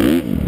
Mm-hmm.